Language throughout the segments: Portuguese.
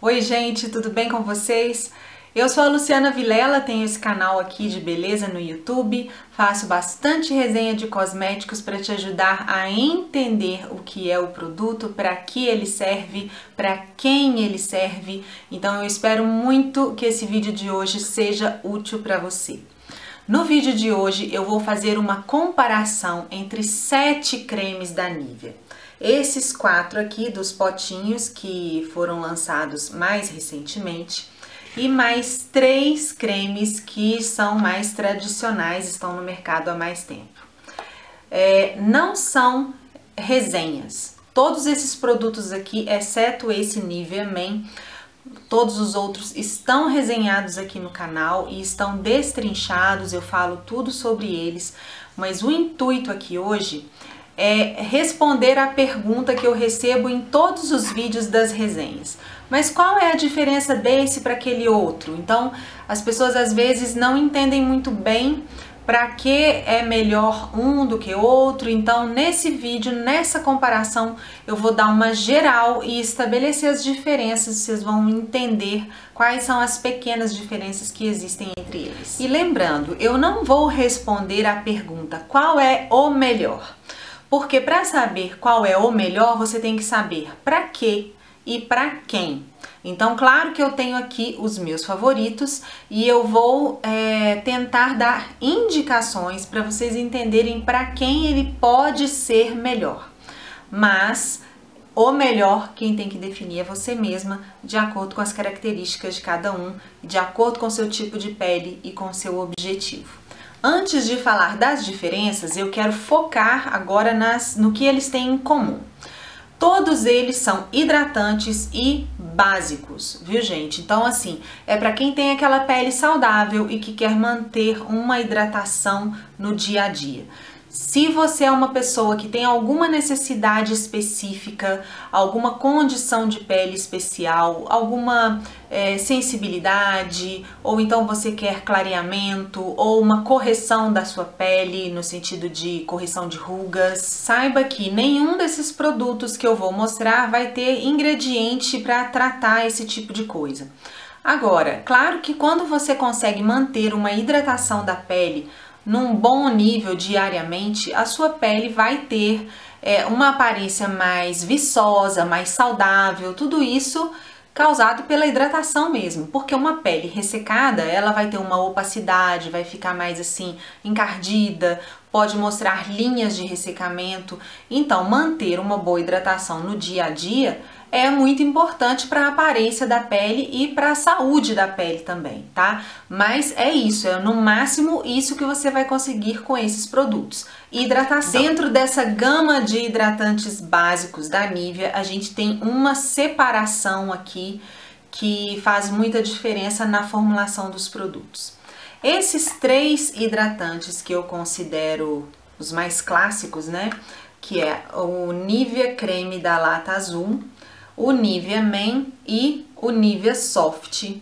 Oi, gente, tudo bem com vocês? Eu sou a Luciana Vilela, tenho esse canal aqui de beleza no YouTube, faço bastante resenha de cosméticos para te ajudar a entender o que é o produto, para que ele serve, para quem ele serve. Então eu espero muito que esse vídeo de hoje seja útil para você. No vídeo de hoje eu vou fazer uma comparação entre sete cremes da Nivea. Esses quatro aqui dos potinhos que foram lançados mais recentemente e mais três cremes que são mais tradicionais, estão no mercado há mais tempo. É, não são resenhas. Todos esses produtos aqui, exceto esse Nivea Men, todos os outros estão resenhados aqui no canal e estão destrinchados, eu falo tudo sobre eles, mas o intuito aqui hoje é responder a pergunta que eu recebo em todos os vídeos das resenhas. Mas qual é a diferença desse para aquele outro? Então, as pessoas às vezes não entendem muito bem para que é melhor um do que outro. Então, nesse vídeo, nessa comparação, eu vou dar uma geral e estabelecer as diferenças, vocês vão entender quais são as pequenas diferenças que existem entre eles. E lembrando, eu não vou responder a pergunta qual é o melhor. Porque para saber qual é o melhor, você tem que saber para que e para quem. Então, claro que eu tenho aqui os meus favoritos e eu vou é, tentar dar indicações para vocês entenderem para quem ele pode ser melhor. Mas o melhor quem tem que definir é você mesma, de acordo com as características de cada um, de acordo com seu tipo de pele e com seu objetivo. Antes de falar das diferenças, eu quero focar agora nas, no que eles têm em comum. Todos eles são hidratantes e básicos, viu gente? Então assim, é para quem tem aquela pele saudável e que quer manter uma hidratação no dia a dia. Se você é uma pessoa que tem alguma necessidade específica, alguma condição de pele especial, alguma é, sensibilidade, ou então você quer clareamento ou uma correção da sua pele no sentido de correção de rugas, saiba que nenhum desses produtos que eu vou mostrar vai ter ingrediente para tratar esse tipo de coisa. Agora, claro que quando você consegue manter uma hidratação da pele num bom nível diariamente, a sua pele vai ter é, uma aparência mais viçosa, mais saudável, tudo isso causado pela hidratação mesmo, porque uma pele ressecada, ela vai ter uma opacidade, vai ficar mais assim encardida, pode mostrar linhas de ressecamento. Então, manter uma boa hidratação no dia a dia é muito importante para a aparência da pele e para a saúde da pele também, tá? Mas é isso, é no máximo isso que você vai conseguir com esses produtos. Hidratação. Dentro dessa gama de hidratantes básicos da Nivea, a gente tem uma separação aqui que faz muita diferença na formulação dos produtos. Esses três hidratantes que eu considero os mais clássicos, né? Que é o Nivea Creme da lata azul, o Nivea Men e o Nivea Soft.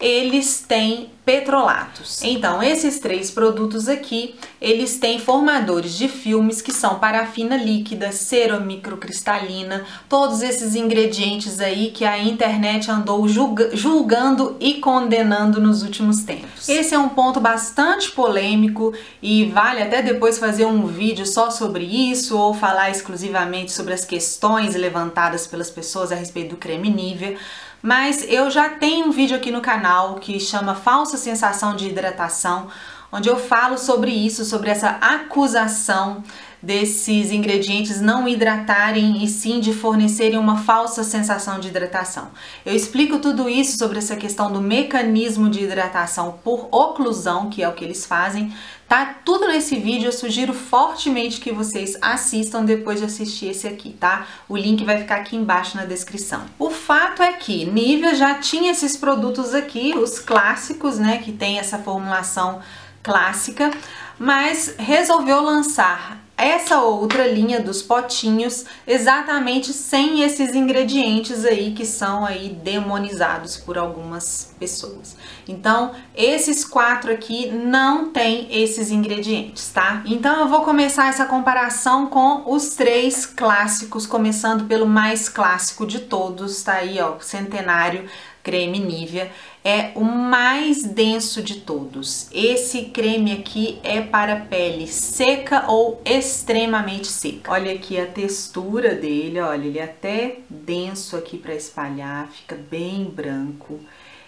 Eles têm petrolatos. Então, esses três produtos aqui, eles têm formadores de filmes que são parafina líquida, ceramicrocristalina, todos esses ingredientes aí que a internet andou julga julgando e condenando nos últimos tempos. Esse é um ponto bastante polêmico e vale até depois fazer um vídeo só sobre isso ou falar exclusivamente sobre as questões levantadas pelas pessoas a respeito do creme Nivea, mas eu já tenho um vídeo aqui no canal que chama Falsa Sensação de Hidratação, onde eu falo sobre isso, sobre essa acusação desses ingredientes não hidratarem e sim de fornecerem uma falsa sensação de hidratação. Eu explico tudo isso sobre essa questão do mecanismo de hidratação por oclusão, que é o que eles fazem. Tá tudo nesse vídeo, eu sugiro fortemente que vocês assistam depois de assistir esse aqui, tá? O link vai ficar aqui embaixo na descrição. O fato é que Nivea já tinha esses produtos aqui, os clássicos, né, que tem essa formulação clássica, mas resolveu lançar essa outra linha dos potinhos exatamente sem esses ingredientes aí que são aí demonizados por algumas pessoas. Então, esses quatro aqui não tem esses ingredientes, tá? Então, eu vou começar essa comparação com os três clássicos, começando pelo mais clássico de todos, tá aí, ó, centenário creme Nivea é o mais denso de todos. Esse creme aqui é para pele seca ou extremamente seca. Olha aqui a textura dele, olha, ele é até denso aqui para espalhar, fica bem branco.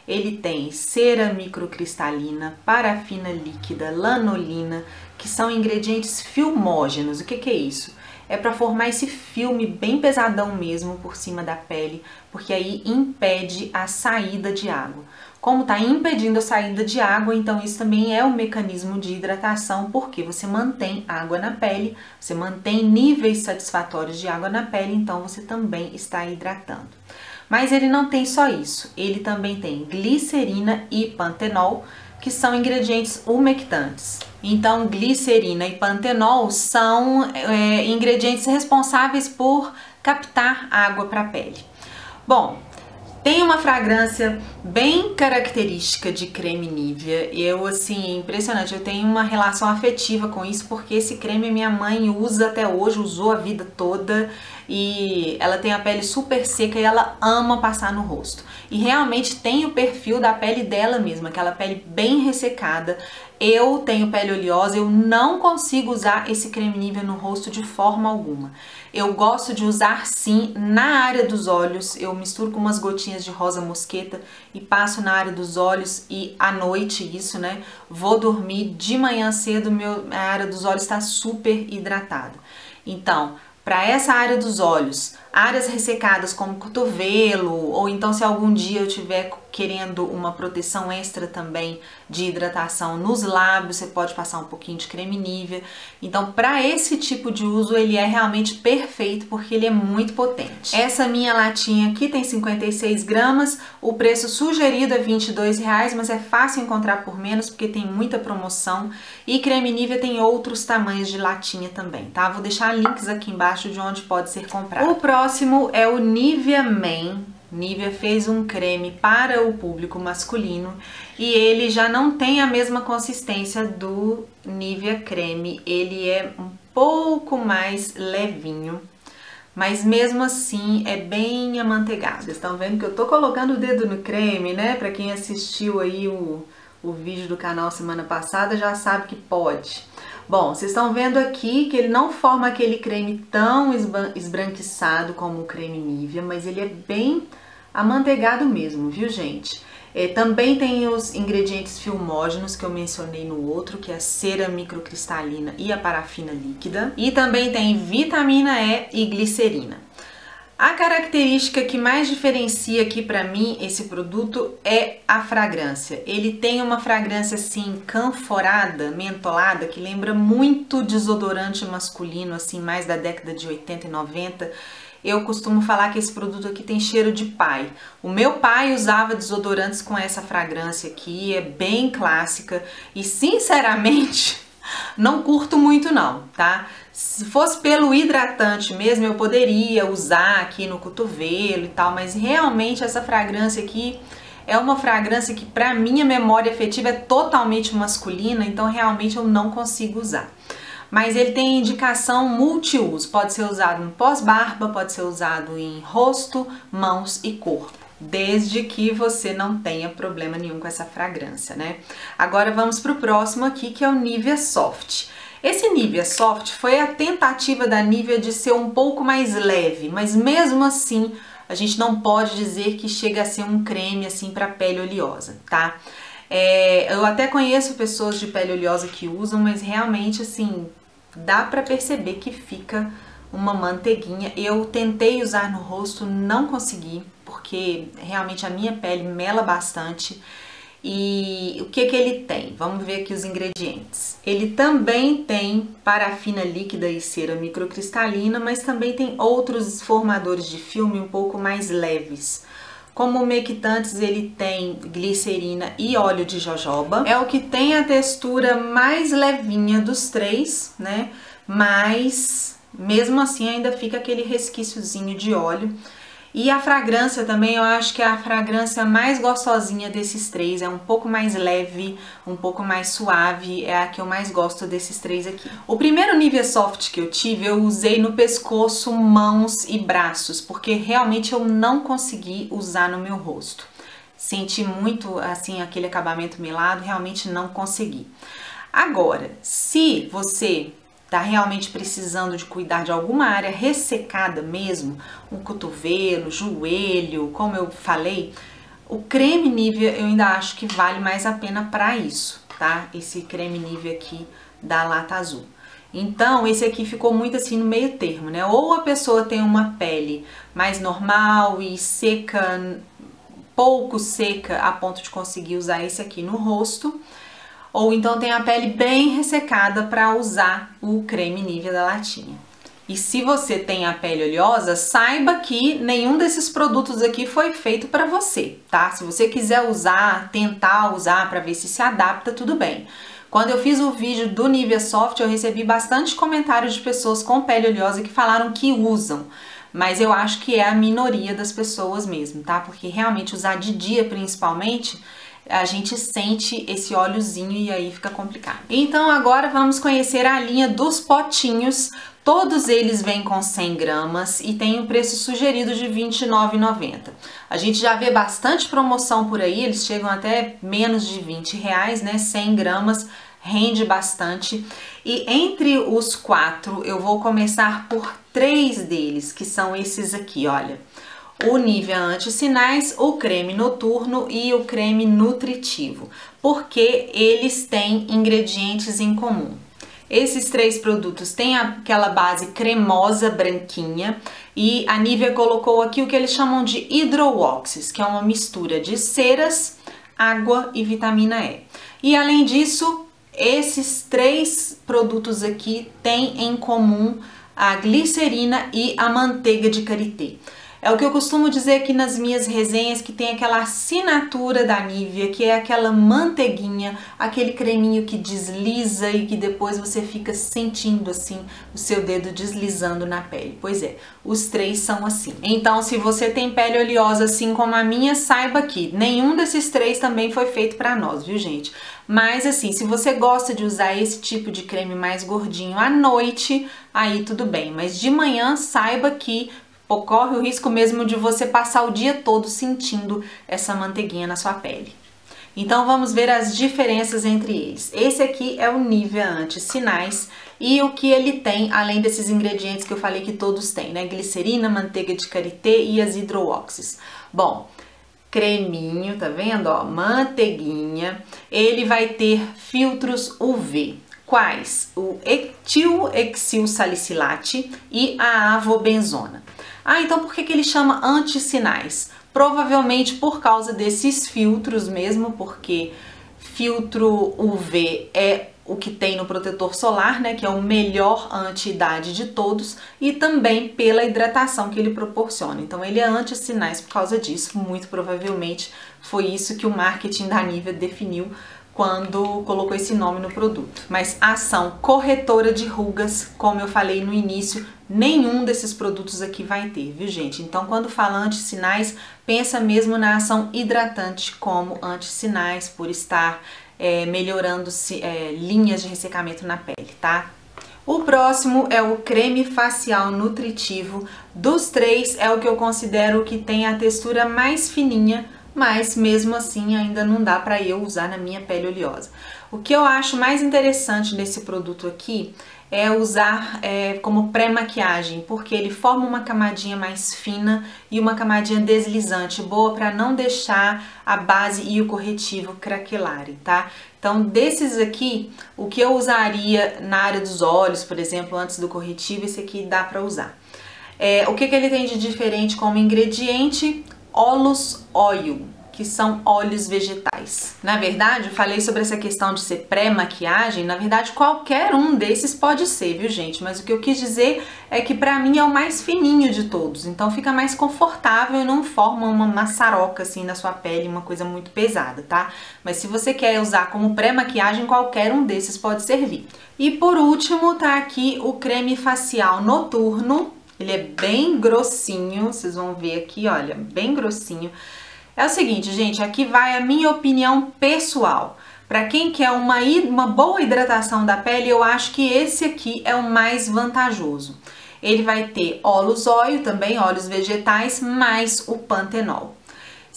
Ele tem cera microcristalina, parafina líquida, lanolina, que são ingredientes filmógenos. O que, que é isso? é para formar esse filme bem pesadão mesmo por cima da pele, porque aí impede a saída de água. Como está impedindo a saída de água, então isso também é um mecanismo de hidratação, porque você mantém água na pele, você mantém níveis satisfatórios de água na pele, então você também está hidratando. Mas ele não tem só isso, ele também tem glicerina e pantenol, que são ingredientes umectantes. Então, glicerina e pantenol são é, ingredientes responsáveis por captar água para a pele. Bom, tem uma fragrância bem característica de creme Nivea. Eu, assim, impressionante. Eu tenho uma relação afetiva com isso porque esse creme minha mãe usa até hoje, usou a vida toda e ela tem a pele super seca e ela ama passar no rosto. E realmente tem o perfil da pele dela mesma, aquela pele bem ressecada. Eu tenho pele oleosa, eu não consigo usar esse creme Nivea no rosto de forma alguma. Eu gosto de usar sim na área dos olhos, eu misturo com umas gotinhas de rosa mosqueta e passo na área dos olhos e à noite isso, né? Vou dormir de manhã cedo, meu, a área dos olhos está super hidratada. Então, para essa área dos olhos, áreas ressecadas como cotovelo, ou então se algum dia eu tiver querendo uma proteção extra também de hidratação nos lábios, você pode passar um pouquinho de creme Nivea. Então, para esse tipo de uso, ele é realmente perfeito porque ele é muito potente. Essa minha latinha aqui tem 56 gramas, o preço sugerido é 22 reais, mas é fácil encontrar por menos porque tem muita promoção. E creme Nivea tem outros tamanhos de latinha também, tá? Vou deixar links aqui embaixo de onde pode ser comprado. O próximo é o Nivea Men Nivea fez um creme para o público masculino e ele já não tem a mesma consistência do Nivea creme, ele é um pouco mais levinho, mas mesmo assim é bem amanteigado. Vocês estão vendo que eu tô colocando o dedo no creme, né? Para quem assistiu aí o, o vídeo do canal semana passada já sabe que pode. Bom, vocês estão vendo aqui que ele não forma aquele creme tão esbranquiçado como o creme Nivea, mas ele é bem amanteigado mesmo, viu gente? É, também tem os ingredientes filmógenos que eu mencionei no outro, que é a cera microcristalina e a parafina líquida. E também tem vitamina E e glicerina. A característica que mais diferencia aqui para mim esse produto é a fragrância. Ele tem uma fragrância assim canforada, mentolada, que lembra muito desodorante masculino, assim, mais da década de 80 e 90 eu costumo falar que esse produto aqui tem cheiro de pai. O meu pai usava desodorantes com essa fragrância aqui, é bem clássica e sinceramente não curto muito não, tá? Se fosse pelo hidratante mesmo, eu poderia usar aqui no cotovelo e tal, mas realmente essa fragrância aqui é uma fragrância que para minha memória afetiva é totalmente masculina, então realmente eu não consigo usar. Mas ele tem indicação multiuso, pode ser usado no pós-barba, pode ser usado em rosto, mãos e corpo desde que você não tenha problema nenhum com essa fragrância, né? Agora vamos para o próximo aqui, que é o Nivea Soft. Esse Nivea Soft foi a tentativa da Nivea de ser um pouco mais leve, mas mesmo assim a gente não pode dizer que chega a ser um creme assim para pele oleosa, tá? É, eu até conheço pessoas de pele oleosa que usam, mas realmente assim dá para perceber que fica uma manteiguinha. Eu tentei usar no rosto, não consegui, porque realmente a minha pele mela bastante. E o que que ele tem? Vamos ver aqui os ingredientes. Ele também tem parafina líquida e cera microcristalina, mas também tem outros formadores de filme um pouco mais leves. Como mequintantes, ele tem glicerina e óleo de jojoba. É o que tem a textura mais levinha dos três, né? mas mesmo assim ainda fica aquele resquíciozinho de óleo. E a fragrância também, eu acho que é a fragrância mais gostosinha desses três, é um pouco mais leve, um pouco mais suave, é a que eu mais gosto desses três aqui. O primeiro Nivea Soft que eu tive, eu usei no pescoço, mãos e braços, porque realmente eu não consegui usar no meu rosto. Senti muito, assim, aquele acabamento melado, realmente não consegui. Agora, se você está realmente precisando de cuidar de alguma área ressecada mesmo, um cotovelo, joelho, como eu falei, o creme Nivea eu ainda acho que vale mais a pena para isso, tá? Esse creme Nivea aqui da lata azul. Então, esse aqui ficou muito assim no meio termo, né? Ou a pessoa tem uma pele mais normal e seca, pouco seca a ponto de conseguir usar esse aqui no rosto, ou então tem a pele bem ressecada para usar o creme Nivea da latinha. E se você tem a pele oleosa, saiba que nenhum desses produtos aqui foi feito para você, tá? Se você quiser usar, tentar usar para ver se se adapta, tudo bem. Quando eu fiz o vídeo do Nivea Soft, eu recebi bastante comentários de pessoas com pele oleosa que falaram que usam. Mas eu acho que é a minoria das pessoas mesmo, tá? Porque realmente usar de dia principalmente a gente sente esse óleozinho e aí fica complicado. Então agora vamos conhecer a linha dos potinhos. Todos eles vêm com 100 gramas e tem o um preço sugerido de R$ 29,90. A gente já vê bastante promoção por aí, eles chegam até menos de 20 reais, né? 100 gramas rende bastante. E entre os quatro, eu vou começar por três deles, que são esses aqui, olha o Nivea Anti-Sinais, o creme noturno e o creme nutritivo, porque eles têm ingredientes em comum. Esses três produtos têm aquela base cremosa branquinha e a Nivea colocou aqui o que eles chamam de hidrowoxes, que é uma mistura de ceras, água e vitamina E. E além disso, esses três produtos aqui têm em comum a glicerina e a manteiga de karité. É o que eu costumo dizer aqui nas minhas resenhas, que tem aquela assinatura da Nivea, que é aquela manteiguinha, aquele creminho que desliza e que depois você fica sentindo assim o seu dedo deslizando na pele. Pois é, os três são assim. Então, se você tem pele oleosa assim como a minha, saiba que nenhum desses três também foi feito para nós, viu, gente? Mas assim, se você gosta de usar esse tipo de creme mais gordinho à noite, aí tudo bem. Mas de manhã, saiba que ocorre o risco mesmo de você passar o dia todo sentindo essa manteiguinha na sua pele. Então vamos ver as diferenças entre eles. Esse aqui é o Nivea Anti-Sinais e o que ele tem, além desses ingredientes que eu falei que todos têm, né? Glicerina, manteiga de karité e as hidroóxis. Bom, creminho, tá vendo? Ó, manteiguinha. Ele vai ter filtros UV. Quais? O etil salicilate e a avobenzona. Ah, então por que, que ele chama antissinais? Provavelmente por causa desses filtros mesmo, porque filtro UV é o que tem no protetor solar, né, que é o melhor anti-idade de todos, e também pela hidratação que ele proporciona. Então ele é anti-sinais por causa disso, muito provavelmente foi isso que o marketing da Nivea definiu quando colocou esse nome no produto. Mas ação corretora de rugas, como eu falei no início, nenhum desses produtos aqui vai ter, viu gente? Então quando fala anti-sinais, pensa mesmo na ação hidratante como anti-sinais, por estar é, melhorando é, linhas de ressecamento na pele, tá? O próximo é o creme facial nutritivo. Dos três, é o que eu considero que tem a textura mais fininha, mas mesmo assim ainda não dá para eu usar na minha pele oleosa. O que eu acho mais interessante nesse produto aqui é usar é, como pré-maquiagem, porque ele forma uma camadinha mais fina e uma camadinha deslizante, boa para não deixar a base e o corretivo craquelarem, tá? Então, desses aqui, o que eu usaria na área dos olhos, por exemplo, antes do corretivo, esse aqui dá para usar. É, o que, que ele tem de diferente como ingrediente? Olus Oil, que são óleos vegetais. Na verdade, eu falei sobre essa questão de ser pré-maquiagem, na verdade qualquer um desses pode ser, viu gente? Mas o que eu quis dizer é que pra mim é o mais fininho de todos, então fica mais confortável e não forma uma maçaroca assim na sua pele, uma coisa muito pesada, tá? Mas se você quer usar como pré-maquiagem, qualquer um desses pode servir. E por último, tá aqui o creme facial noturno, ele é bem grossinho, vocês vão ver aqui, olha, bem grossinho. É o seguinte, gente, aqui vai a minha opinião pessoal. Para quem quer uma, uma boa hidratação da pele, eu acho que esse aqui é o mais vantajoso. Ele vai ter óleos óleo também, óleos vegetais, mais o pantenol.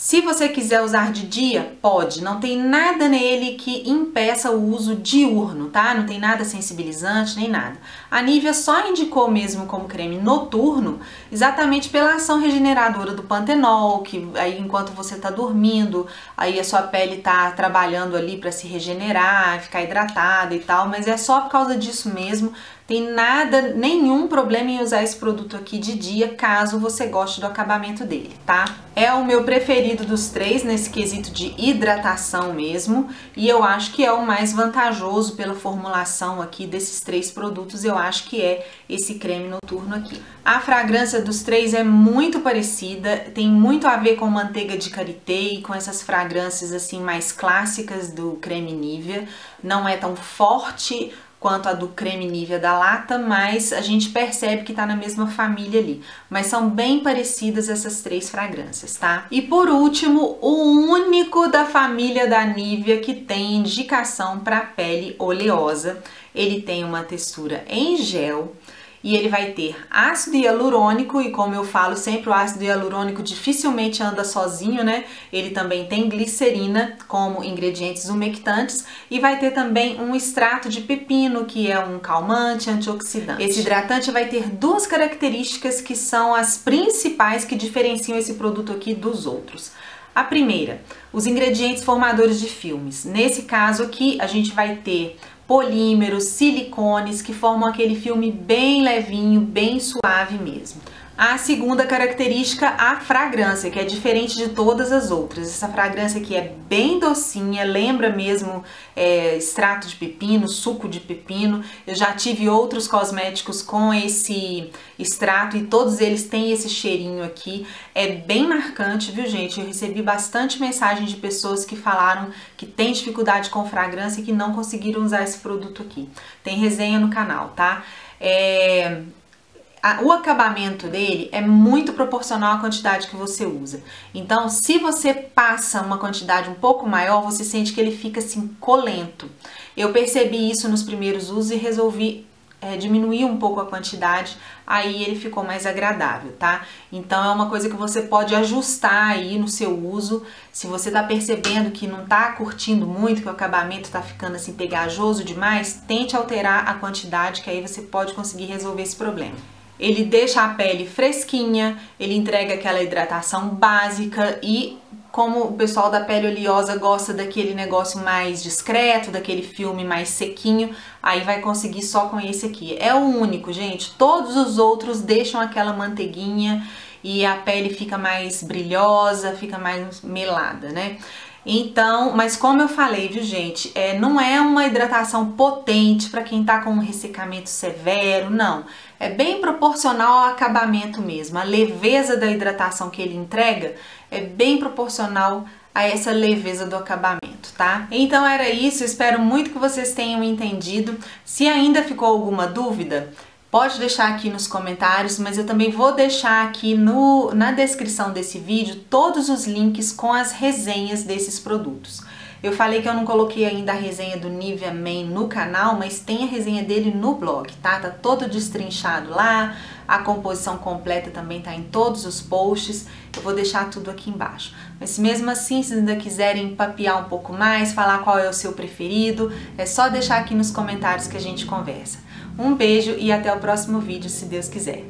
Se você quiser usar de dia, pode. Não tem nada nele que impeça o uso diurno, tá? Não tem nada sensibilizante nem nada. A Nivea só indicou mesmo como creme noturno, exatamente pela ação regeneradora do pantenol, que aí enquanto você tá dormindo, aí a sua pele tá trabalhando ali para se regenerar, ficar hidratada e tal, mas é só por causa disso mesmo. Tem nada, nenhum problema em usar esse produto aqui de dia, caso você goste do acabamento dele, tá? É o meu preferido dos três nesse quesito de hidratação mesmo, e eu acho que é o mais vantajoso pela formulação aqui desses três produtos, eu acho que é esse creme noturno aqui. A fragrância dos três é muito parecida, tem muito a ver com manteiga de karité e com essas fragrâncias assim mais clássicas do creme Nivea, não é tão forte quanto a do creme Nivea da lata, mas a gente percebe que tá na mesma família ali. Mas são bem parecidas essas três fragrâncias, tá? E por último, o único da família da Nivea que tem indicação para pele oleosa. Ele tem uma textura em gel, e ele vai ter ácido hialurônico e como eu falo sempre o ácido hialurônico dificilmente anda sozinho, né? Ele também tem glicerina como ingredientes umectantes e vai ter também um extrato de pepino que é um calmante, antioxidante. Esse hidratante vai ter duas características que são as principais que diferenciam esse produto aqui dos outros. A primeira, os ingredientes formadores de filmes. Nesse caso aqui, a gente vai ter polímeros, silicones que formam aquele filme bem levinho, bem suave mesmo. A segunda característica, a fragrância, que é diferente de todas as outras. Essa fragrância aqui é bem docinha, lembra mesmo é, extrato de pepino, suco de pepino. Eu já tive outros cosméticos com esse extrato e todos eles têm esse cheirinho aqui. É bem marcante, viu gente? Eu recebi bastante mensagem de pessoas que falaram que tem dificuldade com fragrância e que não conseguiram usar esse produto aqui. Tem resenha no canal, tá? É, a, o acabamento dele é muito proporcional à quantidade que você usa. Então, se você passa uma quantidade um pouco maior, você sente que ele fica assim colento. Eu percebi isso nos primeiros usos e resolvi é, diminuir um pouco a quantidade, aí ele ficou mais agradável, tá? Então é uma coisa que você pode ajustar aí no seu uso. Se você tá percebendo que não tá curtindo muito, que o acabamento tá ficando assim pegajoso demais, tente alterar a quantidade, que aí você pode conseguir resolver esse problema. Ele deixa a pele fresquinha, ele entrega aquela hidratação básica e como o pessoal da pele oleosa gosta daquele negócio mais discreto, daquele filme mais sequinho, aí vai conseguir só com esse aqui. É o único, gente. Todos os outros deixam aquela manteiguinha e a pele fica mais brilhosa, fica mais melada, né? Então, mas como eu falei, viu, gente, é, não é uma hidratação potente para quem tá com um ressecamento severo, não. É bem proporcional ao acabamento mesmo. A leveza da hidratação que ele entrega é bem proporcional a essa leveza do acabamento, tá? Então era isso, espero muito que vocês tenham entendido. Se ainda ficou alguma dúvida, pode deixar aqui nos comentários, mas eu também vou deixar aqui no, na descrição desse vídeo todos os links com as resenhas desses produtos. Eu falei que eu não coloquei ainda a resenha do Nivea Men no canal, mas tem a resenha dele no blog, tá? Tá todo destrinchado lá, a composição completa também tá em todos os posts, eu vou deixar tudo aqui embaixo. Mas mesmo assim, se ainda quiserem papiar um pouco mais, falar qual é o seu preferido, é só deixar aqui nos comentários que a gente conversa. Um beijo e até o próximo vídeo, se Deus quiser.